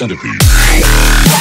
centipede.